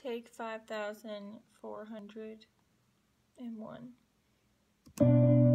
Take 5,401.